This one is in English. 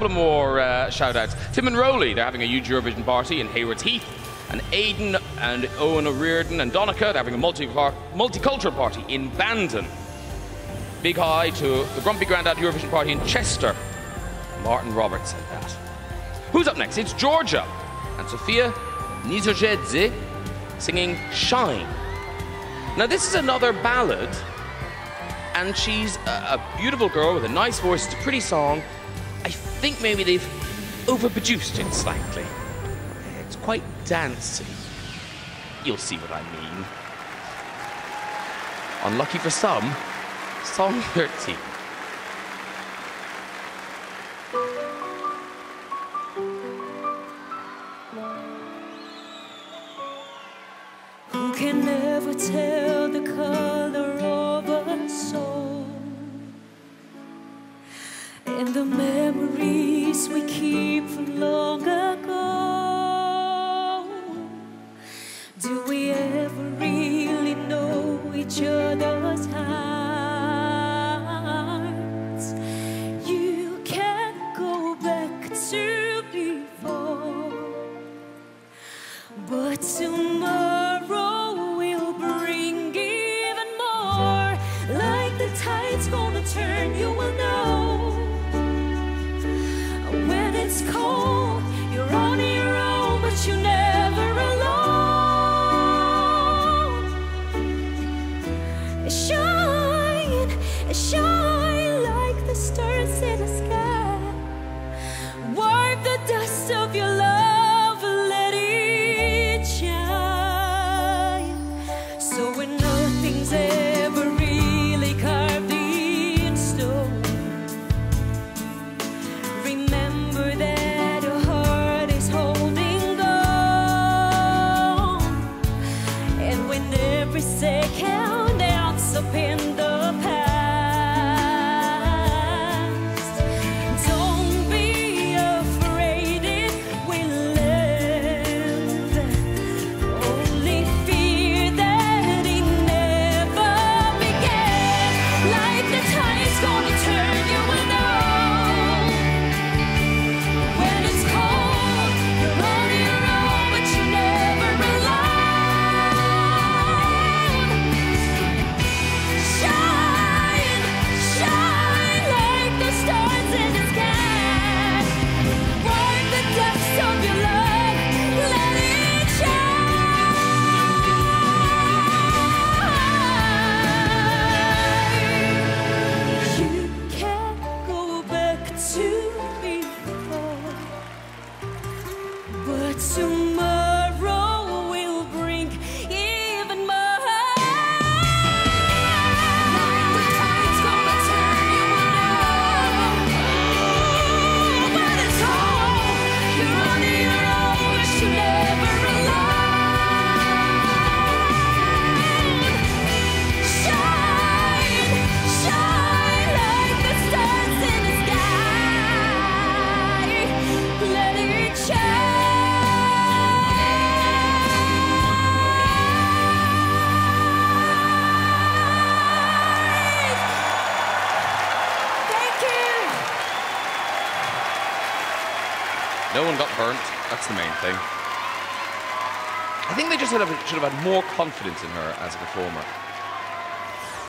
couple of more uh, shout outs. Tim and Rowley, they're having a huge Eurovision party in Haywards Heath. And Aidan and Owen O'Riordan and Donica, they're having a multi multicultural party in Bandon. Big hi to the Grumpy Grandad Eurovision party in Chester. Martin Roberts said that. Who's up next? It's Georgia and Sofia Nizharadze singing Shine. Now, this is another ballad, and she's a, a, beautiful girl with a nice voice. It's a pretty song. I think maybe they've overproduced it slightly. It's quite dancey. You'll see what I mean. Unlucky for some, song 13. Who can never tell the color and the memories we keep from long ago. Do we No one got burnt. That's the main thing. I think they just should have, should have had more confidence in her as a performer.